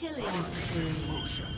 Killing spree.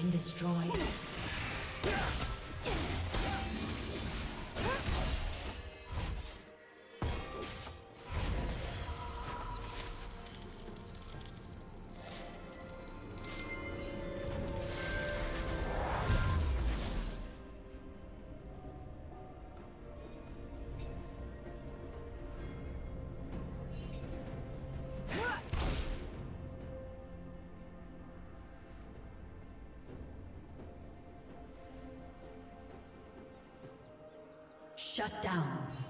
Been destroyed. Shut down.